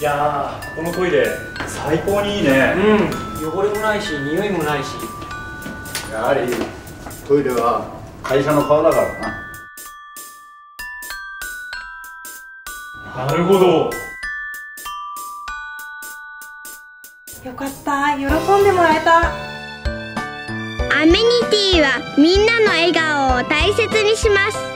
いやこのトイレ最高にいいね。うん。汚れもないし匂いもないし。やはりトイレは会社の顔だからな。なるほど。よかった。喜んでもらえた。アメニティはみんなの笑顔を大切にします。